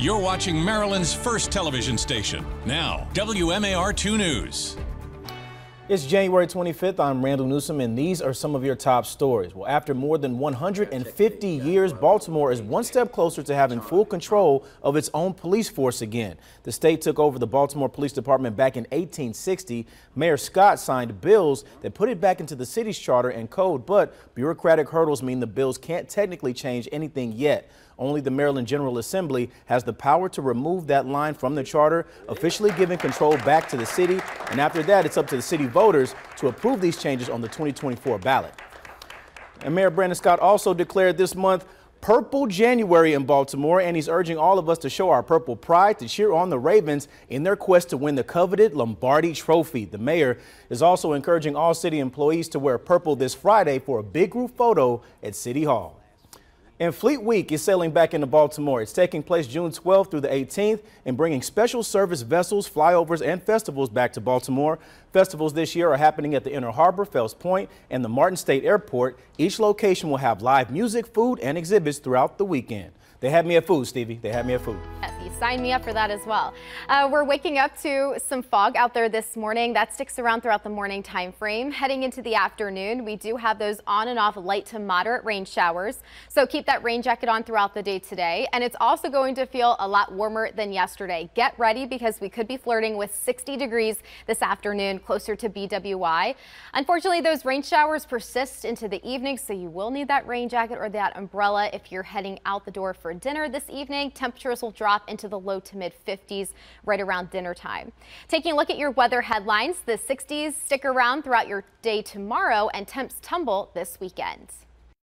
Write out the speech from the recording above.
You're watching Maryland's first television station. Now, WMAR 2 News. It's January 25th. I'm Randall Newsom, and these are some of your top stories. Well, after more than 150 years, Baltimore is one step closer to having full control of its own police force again. The state took over the Baltimore Police Department back in 1860. Mayor Scott signed bills that put it back into the city's charter and code, but bureaucratic hurdles mean the bills can't technically change anything yet. Only the Maryland General Assembly has the power to remove that line from the charter, officially giving control back to the city. And after that, it's up to the city voters to approve these changes on the 2024 ballot. And Mayor Brandon Scott also declared this month Purple January in Baltimore, and he's urging all of us to show our purple pride to cheer on the Ravens in their quest to win the coveted Lombardi Trophy. The mayor is also encouraging all city employees to wear purple this Friday for a big group photo at City Hall. And Fleet Week is sailing back into Baltimore. It's taking place June 12th through the 18th and bringing special service vessels, flyovers, and festivals back to Baltimore. Festivals this year are happening at the Inner Harbor, Fells Point, and the Martin State Airport. Each location will have live music, food, and exhibits throughout the weekend. They had me at food, Stevie. They had me at food. You me up for that as well. Uh, we're waking up to some fog out there this morning. That sticks around throughout the morning time frame. Heading into the afternoon, we do have those on and off light to moderate rain showers. So keep that rain jacket on throughout the day today. And it's also going to feel a lot warmer than yesterday. Get ready because we could be flirting with 60 degrees this afternoon, closer to BWI. Unfortunately, those rain showers persist into the evening, so you will need that rain jacket or that umbrella if you're heading out the door for dinner this evening. Temperatures will drop into the low to mid 50s right around dinner time. Taking a look at your weather headlines, the 60s stick around throughout your day tomorrow and temps tumble this weekend.